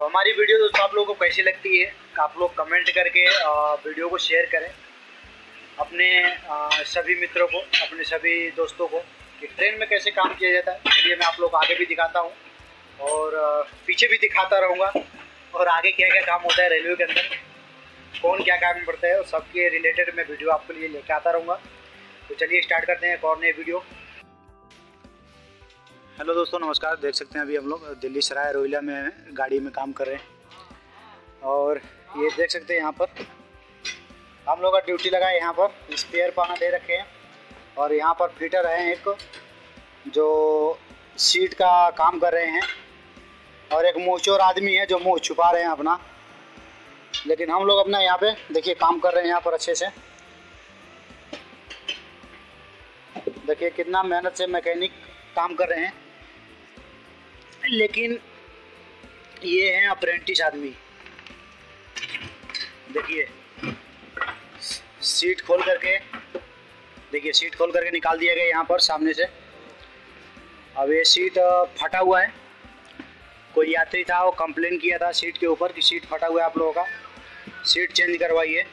तो हमारी वीडियो दोस्तों आप लोगों को कैसी लगती है आप लोग कमेंट करके वीडियो को शेयर करें। अपने सभी मित्रों को, अपने सभी दोस्तों को कि ट्रेन में कैसे काम किया जाता है, इसलिए मैं आप लोग आगे भी दिखाता हूँ और पीछे भी दिखाता रहूँगा और आगे क्या क्या काम होता है रेलवे के अंदर, कौन क्या काम करता है, और सबके रिलेटेड मैं वीडियो आपके लिए लेके आता रहूँगा। तो चलिए स्टार्ट करते हैं एक और नए वीडियो। हेलो दोस्तों, नमस्कार। देख सकते हैं अभी हम लोग दिल्ली सराय रोहिला में गाड़ी में काम कर रहे हैं। और ये देख सकते हैं यहाँ पर। हम लोग का ड्यूटी लगा है यहाँ पर। स्पेयर पाना दे रखे हैं। और यहाँ पर फिटर हैं एक, जो सीट का काम कर रहे हैं। और एक मोचोर आदमी है जो मुँह छुपा रहे हैं अपना। लेकिन हम लोग अपना यहाँ पे, देखिए, काम कर रहे हैं यहाँ पर अच्छे से। देखिए, कितना मेहनत से मैकेनिक काम कर रहे हैं। लेकिन ये हैं अप्रेंटिस आदमी। देखिए सीट खोल करके, देखिए सीट खोल करके निकाल दिया गया यहाँ पर सामने से। अब ये सीट फटा हुआ है। कोई यात्री था, वो कंप्लेन किया था सीट के ऊपर कि सीट फटा हुआ है आप लोगों का। सीट चेंज करवाइए।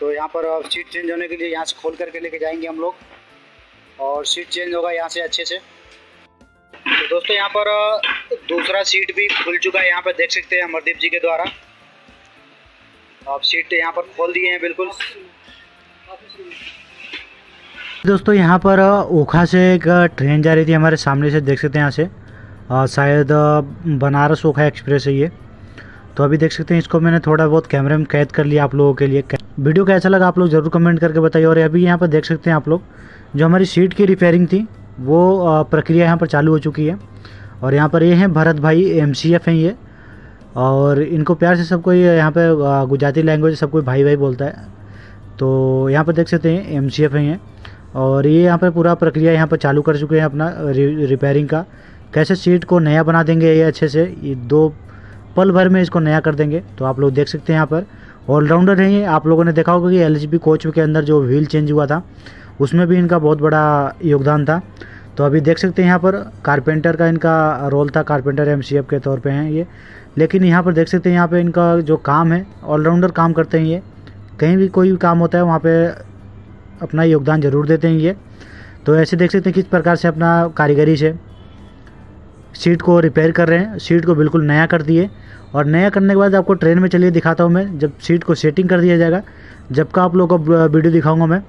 तो यहाँ पर सीट चेंज होने के लिए यहाँ से खोल करके लेके जाएँगे हम लोग। और सीट चेंज होगा यहाँ से अच्छे से। दोस्तों, यहाँ पर दूसरा सीट भी खुल चुका है। यहाँ पर देख सकते हैं अमरदीप जी के द्वारा। आप सीट यहाँ पर खोल दिए हैं, बिल्कुल। दोस्तों, यहाँ पर ओखा से एक ट्रेन जा रही थी हमारे सामने से, देख सकते हैं यहाँ से। शायद बनारस ओखा एक्सप्रेस है ये। तो अभी देख सकते हैं इसको मैंने थोड़ा बहुत कैमरे में कैद कर लिया आप लोगों के लिए। वीडियो कैसा लगा आप लोग ज़रूर कमेंट करके बताइए। और अभी यहाँ पर देख सकते हैं आप लोग, जो हमारी सीट की रिपेयरिंग थी वो प्रक्रिया यहाँ पर चालू हो चुकी है। और यहाँ पर ये हैं भरत भाई एमसीएफ हैं ये। और इनको प्यार से सबको ये यहाँ पे गुजराती लैंग्वेज सब कोई भाई भाई बोलता है। तो यहाँ पर देख सकते हैं एम सी हैं ये। और ये यहाँ पर पूरा प्रक्रिया यहाँ पर चालू कर चुके हैं अपना रिपेयरिंग का। कैसे सीट को नया बना देंगे ये अच्छे से, ये दो पल भर में इसको नया कर देंगे। तो आप लोग देख सकते हैं यहाँ पर। ऑलराउंडर हैं ये। आप लोगों ने देखा होगा कि एलजीबी कोच के अंदर जो व्हील चेंज हुआ था उसमें भी इनका बहुत बड़ा योगदान था। तो अभी देख सकते हैं यहाँ पर कारपेंटर का इनका रोल था कारपेंटर एमसीएफ के तौर पे हैं ये। लेकिन यहाँ पर देख सकते हैं यहाँ पे इनका जो काम है ऑलराउंडर काम करते हैं ये। कहीं भी कोई भी काम होता है, वहाँ पे अपना योगदान ज़रूर देते हैं ये। तो ऐसे देख सकते हैं किस प्रकार से अपना कारीगरी से सीट को रिपेयर कर रहे हैं। सीट को बिल्कुल नया कर दिए। और नया करने के बाद आपको ट्रेन में चलिए दिखाता हूँ मैं, जब सीट को सेटिंग कर दिया जाएगा, जब का आप लोगों को वीडियो दिखाऊँगा मैं।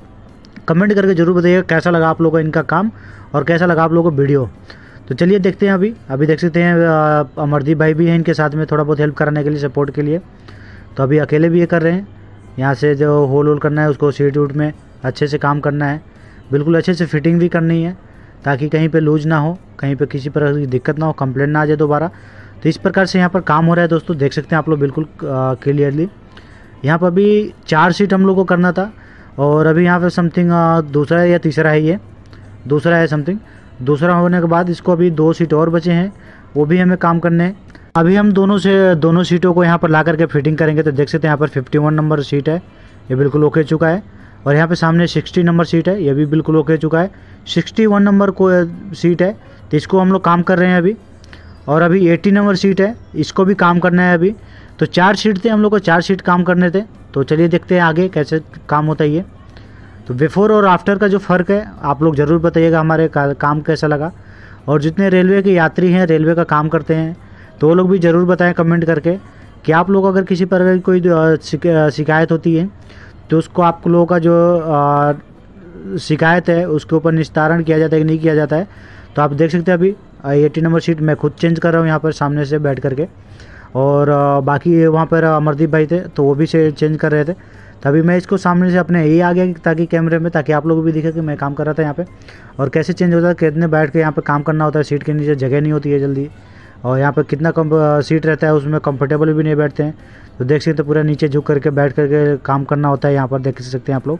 कमेंट करके ज़रूर बताइएगा कैसा लगा आप लोगों को इनका काम और कैसा लगा आप लोगों को वीडियो। तो चलिए देखते हैं अभी। अभी देख सकते हैं अमरदीप भाई भी हैं इनके साथ में थोड़ा बहुत हेल्प कराने के लिए सपोर्ट के लिए। तो अभी अकेले भी ये कर रहे हैं। यहाँ से जो होल होल करना है, उसको सीट वूट में अच्छे से काम करना है। बिल्कुल अच्छे से फिटिंग भी करनी है, ताकि कहीं पे लूज ना हो, कहीं पे किसी प्रकार की दिक्कत ना हो कंप्लेंट ना आ जाए दोबारा। तो इस प्रकार से यहाँ पर काम हो रहा है दोस्तों, देख सकते हैं आप लोग बिल्कुल क्लियरली यहाँ पर अभी चार सीट हम लोग को करना था। और अभी यहाँ पे समथिंग दूसरा या तीसरा है ये। दूसरा है समथिंग दूसरा होने के बाद इसको अभी दो सीट और बचे हैं। वो भी हमें काम करने हैं। अभी हम दोनों से, दोनों सीटों को यहाँ पर ला करके फिटिंग करेंगे। तो देख सकते हैं यहाँ पर 51 नंबर सीट है। ये बिल्कुल ओके चुका है। और यहाँ पे सामने 60 नंबर सीट है। ये भी बिल्कुल ओके चुका है। 61 नंबर को सीट है। तो इसको हम लोग काम कर रहे हैं अभी। और अभी 80 नंबर सीट है। इसको भी काम करना है अभी। तो चार सीट थे हम लोग को। चार सीट काम करने थे। तो चलिए देखते हैं आगे कैसे काम होता है ये। तो बिफोर और आफ्टर का जो फ़र्क है आप लोग ज़रूर बताइएगा हमारे का, काम कैसा लगा। और जितने रेलवे के यात्री हैं रेलवे का काम करते हैं तो वो लोग भी ज़रूर बताएँ कमेंट करके कि आप लोग अगर किसी प्रकार की कोई शिकायत होती है तो उसको आप लोगों का जो शिकायत है उसके ऊपर निस्तारण किया जाता है कि नहीं किया जाता है। तो आप देख सकते हैं अभी एटी नंबर सीट मैं खुद चेंज कर रहा हूँ यहाँ पर सामने से बैठ करके। और बाकी वहाँ पर अमरदीप भाई थे तो वो भी चेंज कर रहे थे। तभी मैं इसको सामने से अपने यही आ गया ताकि कैमरे में, ताकि आप लोगों भी दिखे कि मैं काम कर रहा था यहाँ पे। और कैसे चेंज होता है, कितने बैठ के यहाँ पे काम करना होता है सीट के नीचे जगह नहीं होती है जल्दी। और यहाँ पे कितना कम सीट रहता है, उसमें कंफर्टेबल भी नहीं बैठते हैं। तो देख सकते पूरा नीचे झुक करके बैठ करके काम करना होता है यहाँ पर, देख सकते हैं आप लोग।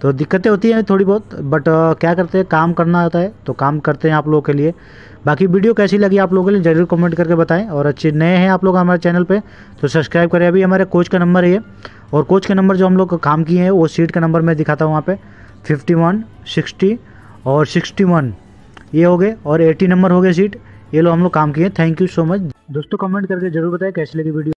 तो दिक्कतें होती हैं थोड़ी बहुत बट क्या करते हैं, काम करना होता है तो काम करते हैं आप लोगों के लिए। बाकी वीडियो कैसी लगी आप लोगों के लिए ज़रूर कमेंट करके बताएँ और अच्छे नए हैं आप लोग हमारे चैनल पे तो सब्सक्राइब करें। अभी हमारे कोच का नंबर है ये। और कोच के नंबर जो हम लोग काम किए हैं, वो सीट का नंबर मैं दिखाता हूँ वहाँ पर फिफ्टी वन सिक्सटी और सिक्सटी वन ये हो गए और एटी नंबर हो गए सीट ये लोग हम लोग काम किए थैंक यू सो मच दोस्तों कमेंट करके ज़रूर बताएँ कैसी लगी वीडियो।